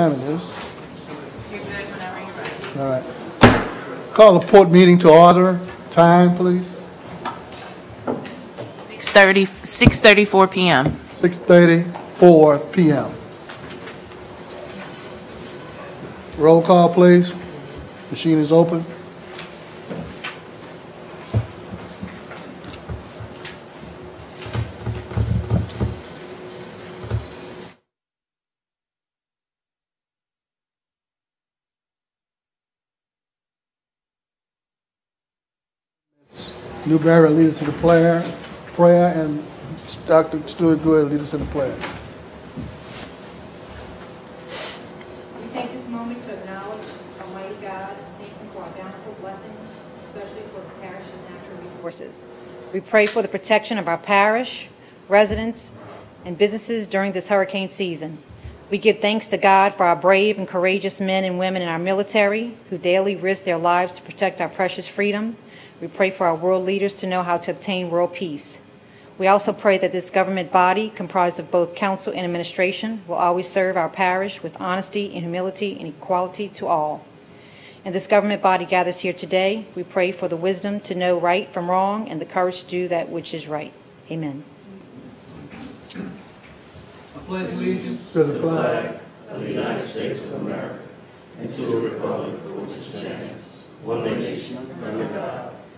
Time it is. All right. Call the port meeting to order. Time, please. 6:30, 6:34 PM. 6:34 PM. Roll call, please. Machine is open. Newberry lead us in the prayer, prayer, and Dr. Stewart Good lead us in the prayer. We take this moment to acknowledge Almighty God and thank Him for our bountiful blessings, especially for the parish's natural resources. We pray for the protection of our parish, residents, and businesses during this hurricane season. We give thanks to God for our brave and courageous men and women in our military who daily risk their lives to protect our precious freedom. We pray for our world leaders to know how to obtain world peace. We also pray that this government body, comprised of both council and administration, will always serve our parish with honesty and humility and equality to all. And this government body gathers here today. We pray for the wisdom to know right from wrong and the courage to do that which is right. Amen. I pledge allegiance To the flag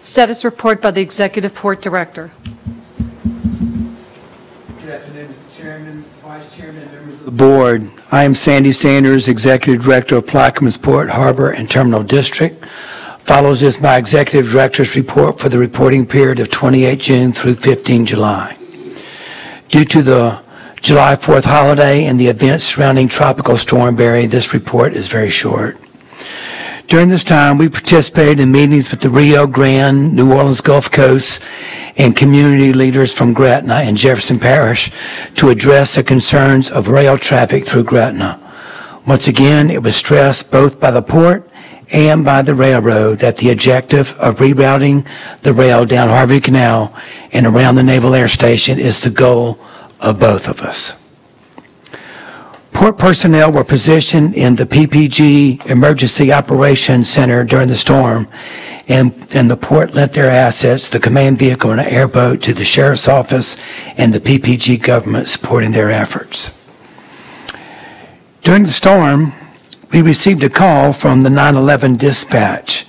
Status report by the Executive Port Director. Good afternoon, Mr. Chairman, Mr. Vice Chairman, and members of the board. I am Sandy Sanders, Executive Director of Plaquemines Port Harbor and Terminal District. Follows is my Executive Director's report for the reporting period of 28 June through 15 July. Due to the July 4th holiday and the events surrounding Tropical Storm Barry, this report is very short. During this time, we participated in meetings with the Rio Grande, New Orleans Gulf Coast, and community leaders from Gretna and Jefferson Parish to address the concerns of rail traffic through Gretna. Once again, it was stressed both by the port and by the railroad that the objective of rerouting the rail down Harvey Canal and around the Naval Air Station is the goal of both of us. Port personnel were positioned in the PPG Emergency Operations Center during the storm, and, and the port lent their assets, the command vehicle and an airboat, to the sheriff's office and the PPG government supporting their efforts. During the storm, we received a call from the 911 dispatch.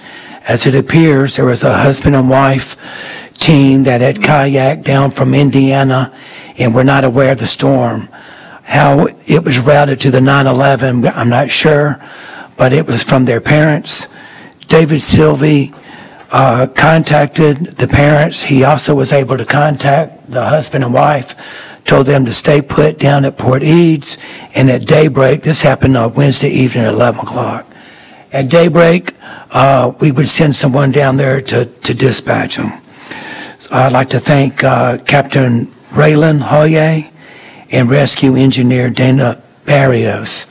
As it appears, there was a husband and wife team that had kayaked down from Indiana and were not aware of the storm. How it was routed to the 9 11, I'm not sure, but it was from their parents. David Sylvie uh, contacted the parents. He also was able to contact the husband and wife, told them to stay put down at Port Eads, and at daybreak, this happened on Wednesday evening at 11 o'clock. At daybreak, uh, we would send someone down there to, to dispatch them. So I'd like to thank uh, Captain Raylan Hoye and rescue engineer Dana Barrios.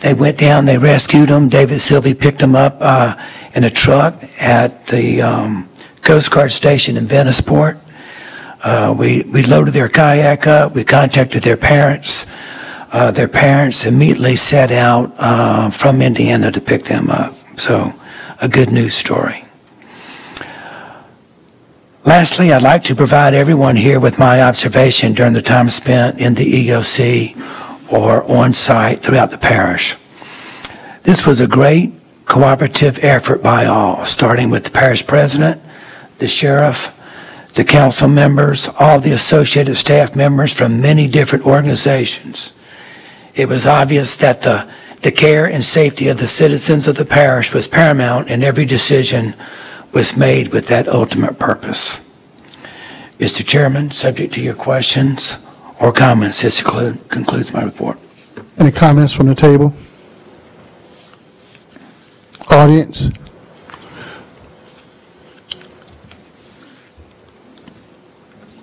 They went down, they rescued them. David Sylvie picked them up uh, in a truck at the um, Coast Guard station in Veniceport. Uh, we, we loaded their kayak up. We contacted their parents. Uh, their parents immediately set out uh, from Indiana to pick them up. So, a good news story. Lastly, I'd like to provide everyone here with my observation during the time spent in the EOC or on site throughout the parish. This was a great cooperative effort by all, starting with the parish president, the sheriff, the council members, all the associated staff members from many different organizations. It was obvious that the, the care and safety of the citizens of the parish was paramount in every decision was made with that ultimate purpose. Mr. Chairman, subject to your questions or comments, this concludes my report. Any comments from the table? Audience?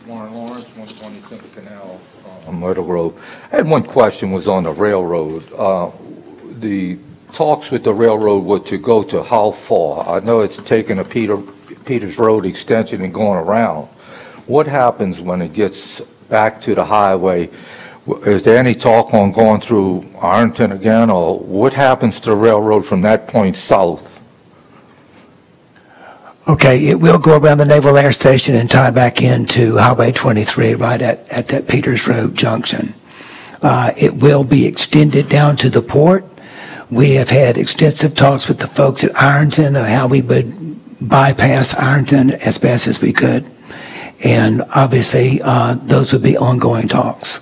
Warren Lawrence, 120 Center Canal, uh, on Myrtle Grove. I had one question, was on the railroad. Uh, The talks with the railroad were to go to how far? I know it's taking a Peter, Peters Road extension and going around. What happens when it gets back to the highway? Is there any talk on going through Ironton again, or what happens to the railroad from that point south? Okay, it will go around the Naval Air Station and tie back into Highway 23 right at, at that Peters Road junction. Uh, It will be extended down to the port. We have had extensive talks with the folks at Ironton of how we would bypass Ironton as best as we could. And obviously, uh, those would be ongoing talks.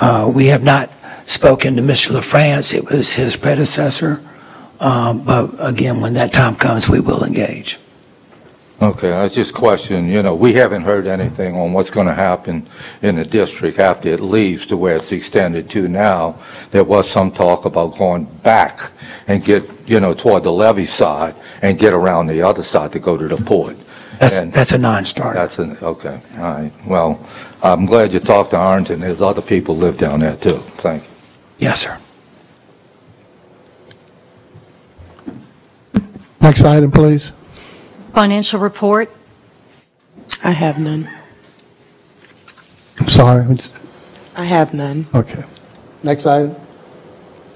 Uh, We have not spoken to Mr. LaFrance, it was his predecessor. Uh, But again, when that time comes, we will engage. Okay, I was just questioning, you know, we haven't heard anything on what's going to happen in the district after it leaves to where it's extended to now. There was some talk about going back and get, you know, toward the levee side and get around the other side to go to the port. That's, And that's a non-starter. That's, an okay, all right. Well, I'm glad you talked to Ironton. There's other people live down there too. Thank you. Yes, sir. Next item, please. Financial report. I have none. I'm sorry. it's- I have none. Okay. Next item.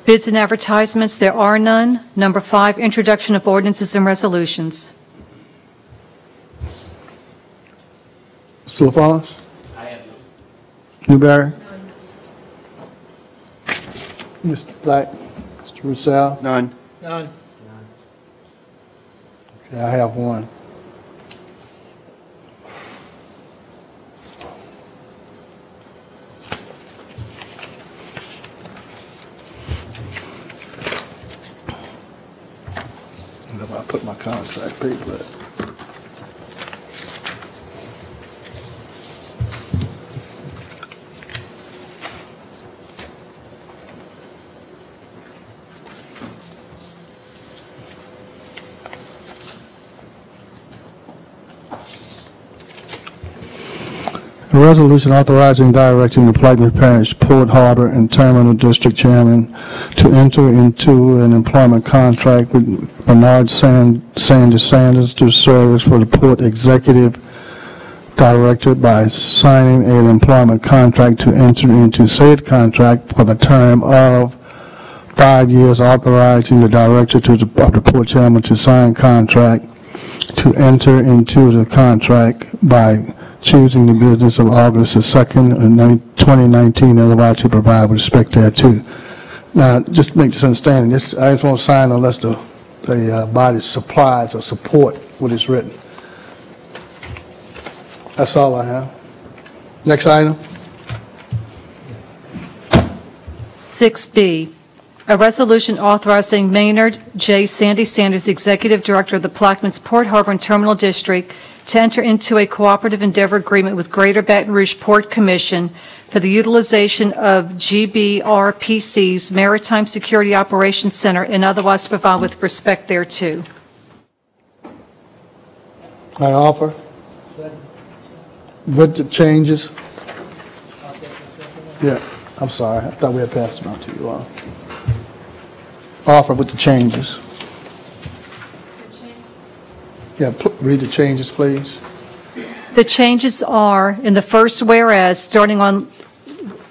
Bids and advertisements, there are none. Number five, introduction of ordinances and resolutions. Mr. LaFawn's? I have none. Newberry? None. Mr. Black? Mr. Rousselle? None. None. I have one. I put my contract paper. Resolution authorizing directing the Plaquemine Parish Port Harbor and Terminal District Chairman to enter into an employment contract with Bernard Sand- Sanders Sanders to serve for the Port Executive Director by signing an employment contract to enter into said contract for the term of five years authorizing the Director to, the of the Port Chairman to sign contract to enter into the contract by choosing the business of August the 2nd, of nine- 2019, otherwise to provide with respect thereto. Now, just make this understanding, this, I just won't sign unless the, the uh, body supplies or support what is written. That's all I have. Next item. 6B, a resolution authorizing Maynard J. Sandy Sanders, Executive Director of the Plaquemines Port Harbor and Terminal District, to enter into a cooperative endeavor agreement with Greater Baton Rouge Port Commission for the utilization of GBRPC's Maritime Security Operations Center and otherwise to provide with respect thereto. I offer. With the changes. Yeah, I'm sorry, I thought we had passed them out to you all. Offer with the changes. Yeah, read the changes, please. The changes are, in the first whereas, starting on,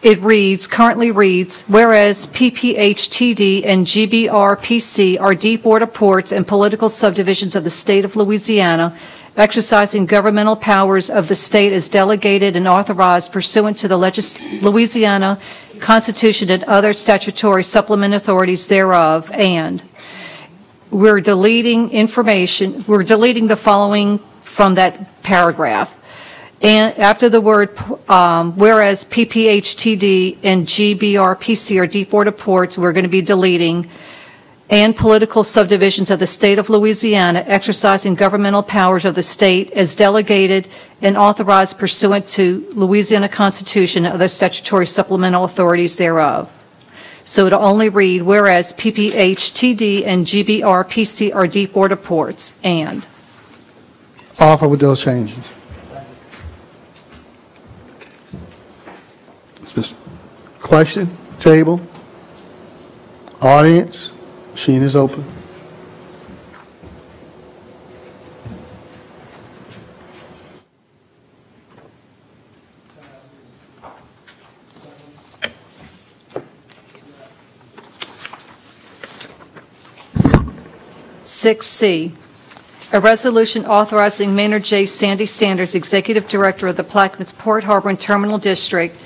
it reads, currently reads, whereas PPHTD and GBRPC are deep water ports and political subdivisions of the state of Louisiana, exercising governmental powers of the state as delegated and authorized pursuant to the Louisiana Constitution and other statutory supplement authorities thereof, and we're deleting information, we're deleting the following from that paragraph. And after the word, um, whereas PPHTD and GBRPC are deep water ports, we're going to be deleting, and political subdivisions of the state of Louisiana exercising governmental powers of the state as delegated and authorized pursuant to Louisiana Constitution and other statutory supplemental authorities thereof. So it'll only read, whereas PPHTD and GBRPC are deep ports, and. Offer with those changes. Question, table, audience, machine is open. Six C, a resolution authorizing Maynard J. Sandy Sanders, Executive Director of the Plaquemines Port Harbor and Terminal District,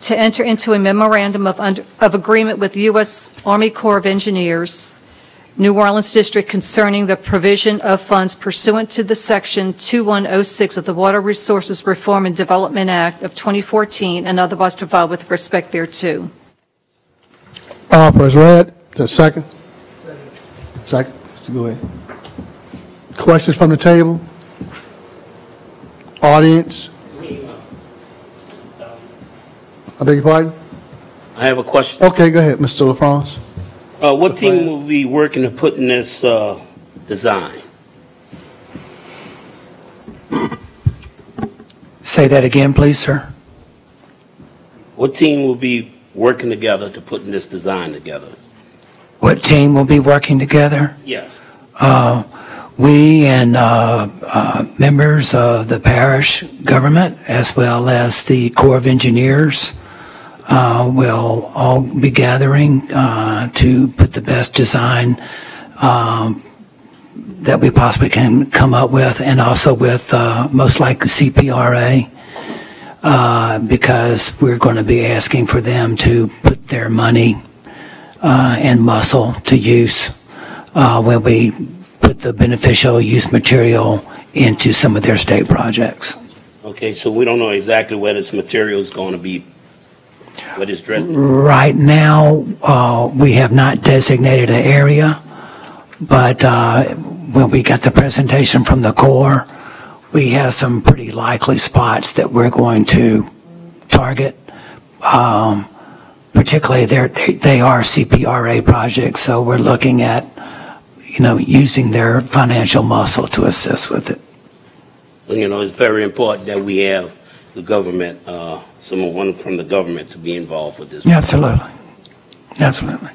to enter into a memorandum of, under- of agreement with U.S. Army Corps of Engineers, New Orleans District concerning the provision of funds pursuant to the Section 2106 of the Water Resources Reform and Development Act of 2014 and otherwise provide with respect thereto. Offer is read. Is a second? Second. Mr. Go ahead. Questions from the table? Audience? I beg your pardon? I have a question. Okay, go ahead, Mr. LaFrance. Uh, what team will be working to put in this, uh, design? Say that again, please, sir. What team will be working together to put in this design together? What team will be working together? Yes. Uh, We and uh, uh, members of the parish government, as well as the Corps of Engineers, uh, will all be gathering uh, to put the best design um, that we possibly can come up with, and also with uh, most likely CPRA, uh, because we're going to be asking for them to put their money uh, and muscle to use uh, when we put the beneficial use material into some of their state projects. Okay, so we don't know exactly where this material is going to be, what is dressed. Right now, uh, we have not designated an area, but uh, when we got the presentation from the Corps, we have some pretty likely spots that we're going to target. Um, Particularly, they're- they they are CPRA projects, so we're looking at, you know, using their financial muscle to assist with it. Well, You know, it's very important that we have the government, uh, someone from the government to be involved with this. Absolutely. Absolutely.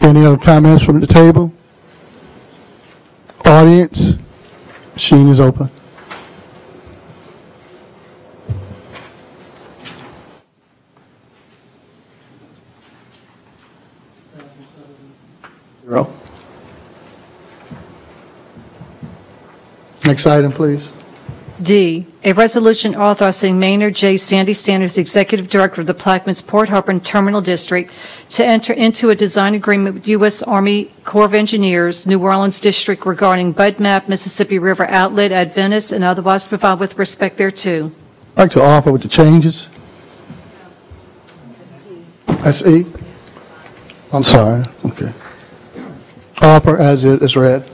Any other comments from the table? Audience? Machine is open. Zero. Next item, please. D, a resolution authorizing Maynard J. Sandy Sanders, Executive Director of the Plaquemines Port Harbor and Terminal District, to enter into a design agreement with U.S. Army Corps of Engineers, New Orleans District regarding Bud Map Mississippi River Outlet at Venice and otherwise provide with respect thereto. I'd like to offer with the changes. That's E? I'm sorry, okay. Offer as it is read.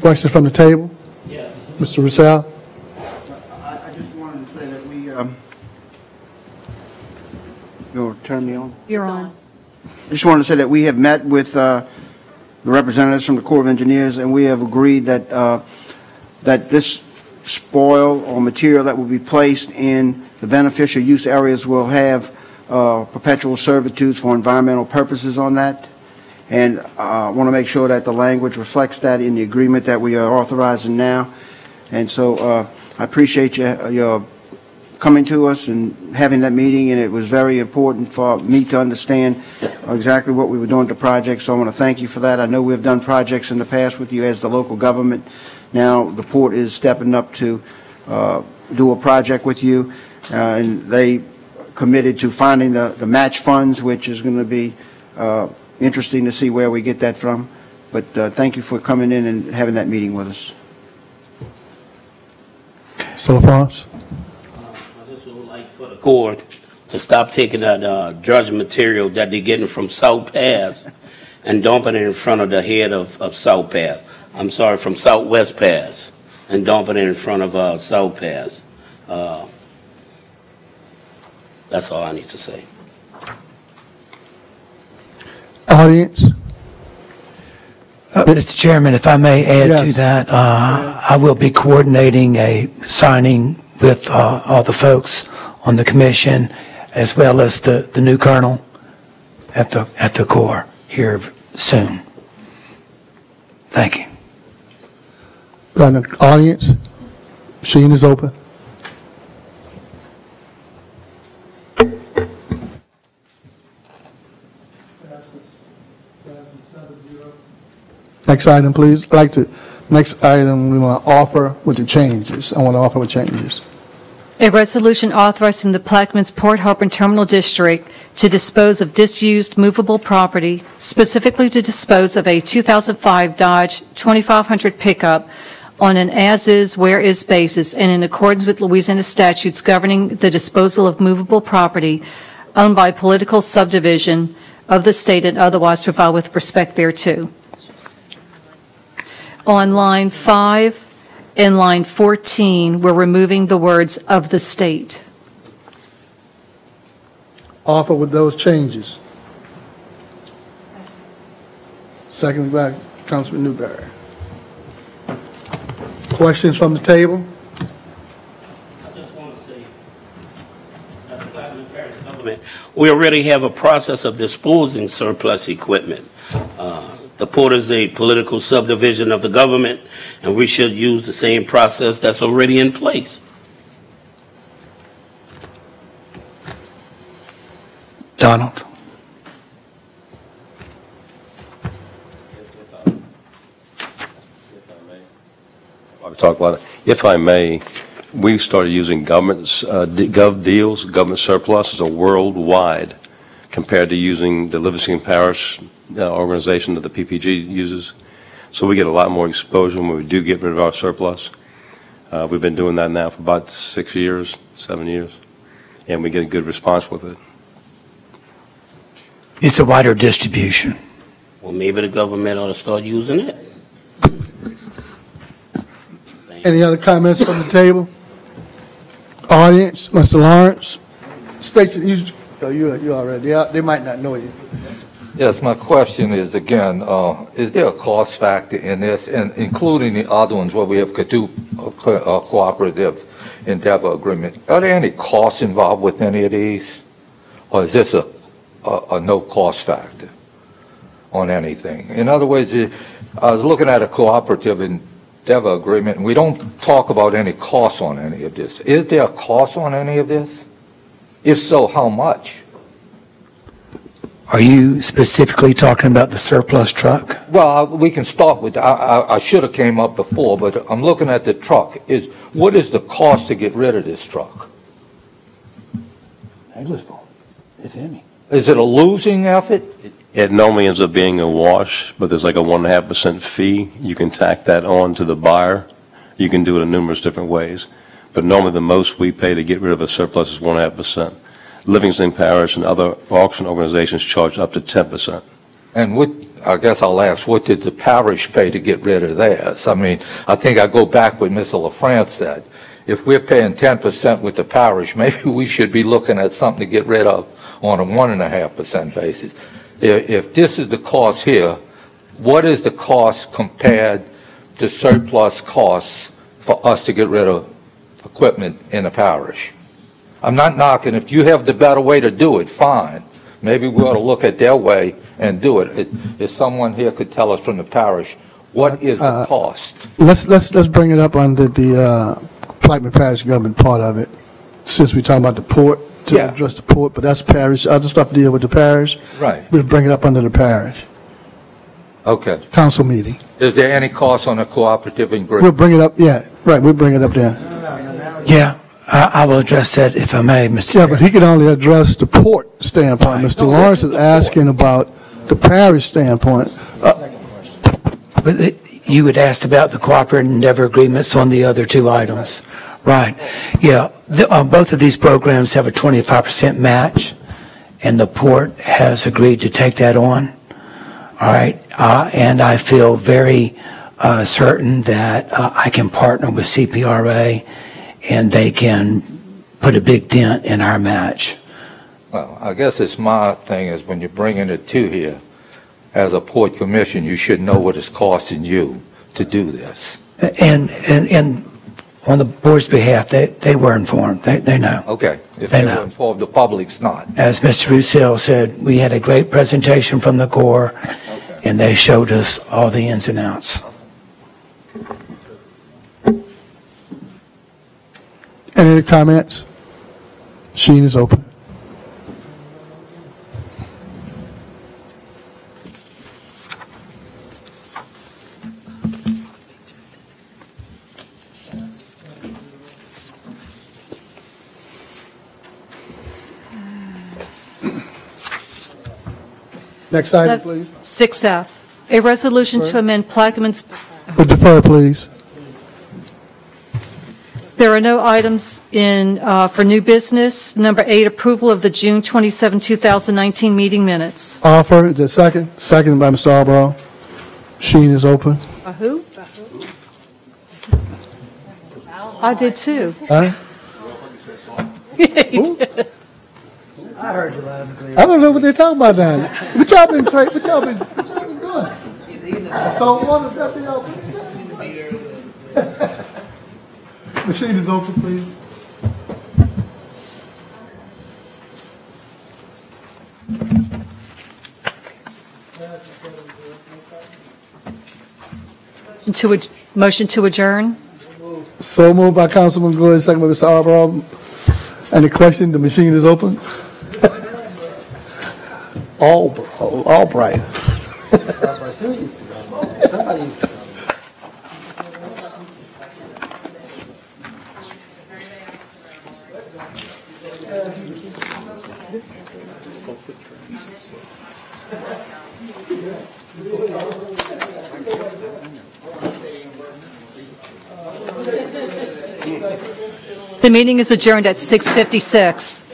Questions from the table? Yeah. Mr. Rousseau? I I just wanted to say that we, um, you'll turn me on? You're on. I just wanted to say that we have met with uh, the representatives from the Corps of Engineers, and we have agreed that, uh, that this spoil or material that will be placed in the beneficial use areas will have uh, perpetual servitudes for environmental purposes on that. And I want to make sure that the language reflects that in the agreement that we are authorizing now. And so uh, I appreciate you, your coming to us and having that meeting, and it was very important for me to understand exactly what we were doing to projects, so I want to thank you for that. I know we've done projects in the past with you as the local government. Now, the port is stepping up to uh, do a project with you, uh, and they committed to finding the the match funds, which is going to be uh, interesting to see where we get that from. But uh, thank you for coming in and having that meeting with us. So LaFrance? I just would like for the court to stop taking that, uh, dredge material that they're getting from South Pass and dumping it in front of the head of, of South Pass. I'm sorry, from Southwest Pass. and dumping it in front of uh, South Pass. Uh, That's all I need to say. Audience? Uh, Mr. Chairman, if I may add to that, uh, I will be coordinating a signing with uh, all the folks on the commission, as well as the the new colonel at the at the Corps here soon. Thank you. Got an audience? Machine is open. Next item, please. Like to, next item, we want to offer with the changes. I want to offer with changes. A resolution authorizing the Plaquemines Port Harbor Terminal District to dispose of disused movable property, specifically to dispose of a 2005 Dodge 2500 pickup on an as-is, where-is basis and in accordance with Louisiana statutes governing the disposal of movable property owned by political subdivision of the state and otherwise provide with respect thereto. On line five and line 14, we're removing the words "of the state." Offer with those changes. Second by Councilman Newberry. Questions from the table? I just want to say, that the Platinum government, we already have a process of disposing surplus equipment. Uh, The port is a political subdivision of the government, and we should use the same process that's already in place. Donald? I've about it. If I may, we started using government, uh, GovDeals, government surpluses are worldwide compared to using the Livingston Parish uh, organization that the PPG uses. So we get a lot more exposure when we do get rid of our surplus. Uh, We've been doing that now for about six years, seven years, and we get a good response with it. It's a wider distribution. Well, maybe the government ought to start using it. Any other comments from the table? Audience, Mr. Lawrence? State, you, oh, you, you already, they, they might not know you. Yes, my question is, again, uh, is there a cost factor in this, and including the other ones where we have Caduce uh, co- uh, cooperative endeavor agreement? Are there any costs involved with any of these? Or is this a, a, a no-cost factor on anything? In other words, eh, I was looking at a cooperative endeavor agreement, and we don't talk about any costs on any of this. Is there a cost on any of this? If so, how much? Are you specifically talking about the surplus truck? Well, I- we can start with, I, I, I should have came up before, but I'm looking at the truck. Is, what is the cost to get rid of this truck? Negligible, if any. Is it a losing effort? It normally ends up being a wash, but there's like a one and a half percent fee. You can tack that on to the buyer. You can do it in numerous different ways. But normally, the most we pay to get rid of a surplus is one and a half percent. Livingston Parish and other auction organizations charge up to ten percent. And what, I guess I'll ask, what did the parish pay to get rid of theirs? I mean, I think I go back what Mr. LaFrance said. If we're paying ten percent with the parish, maybe we should be looking at something to get rid of on a one and a half percent basis. If, if this is the cost here, what is the cost compared to surplus costs for us to get rid of equipment in the parish? I'm not knocking, if you have the better way to do it, fine. Maybe we ought to look at their way and do it. If- If someone here could tell us from the parish, what is the Uh, cost? Let's, let's, let's bring it up under the, uh, Plaquemine Parish government part of it, since we're talking about the port, to Yeah. address the port, but that's parish, other stuff deal with the parish. Right. We'll bring it up under the parish, Okay. council meeting. Is there any cost on a cooperative We'll agreement? bring it up, yeah, right, we'll bring it up there. Yeah, I, I will address that if I may, Mr. Yeah, Chair. but he can only address the port standpoint. Mr. Lawrence is asking about the parish standpoint. Uh, But the- you had asked about the cooperative endeavor agreements on the other two items. Right. Yeah, the, uh, both of these programs have a 25% match, and the port has agreed to take that on. All right, uh, and I feel very uh, certain that uh, I can partner with CPRA and they can put a big dent in our match. Well, I guess it's my thing is when you're bringing it to here, as a port commission, you should know what it's costing you to do this. And, and, and on the board's behalf, they, they were informed. They, they know. Okay, if They they know. were informed, the public's not. As Mr. Rousselle said, we had a great presentation from the Corps, and they showed us all the ins and outs. Any other comments? Machine is open. Next item, please. 6F, a resolution to amend Plaquemines, But defer, please. There are no items in, uh, for new business. Number eight, approval of the June 27, 2019 meeting minutes. Offer, is there a second? Second by Mr. Alborough. Machine is open. who? I did too. Huh? He did. I heard you loud and clear. I don't know what they're talking about down there. What y'all been, tra- what y'all been, what y'all been doing? I saw one of that y'all. Machine is open, please. To, ad- motion to adjourn? So moved by Councilman Good, second by Mr. Arborough. Any question? The machine is open. All, all bright. The meeting is adjourned at 6:56.